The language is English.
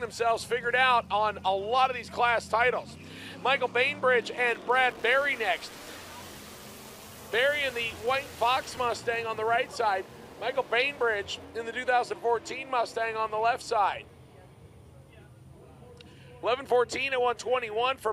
themselves figured out on a lot of these class titles. Michael Bainbridge and Brad Berry next. Berry in the White Fox Mustang on the right side. Michael Bainbridge in the 2014 Mustang on the left side. 11-14 at 121 for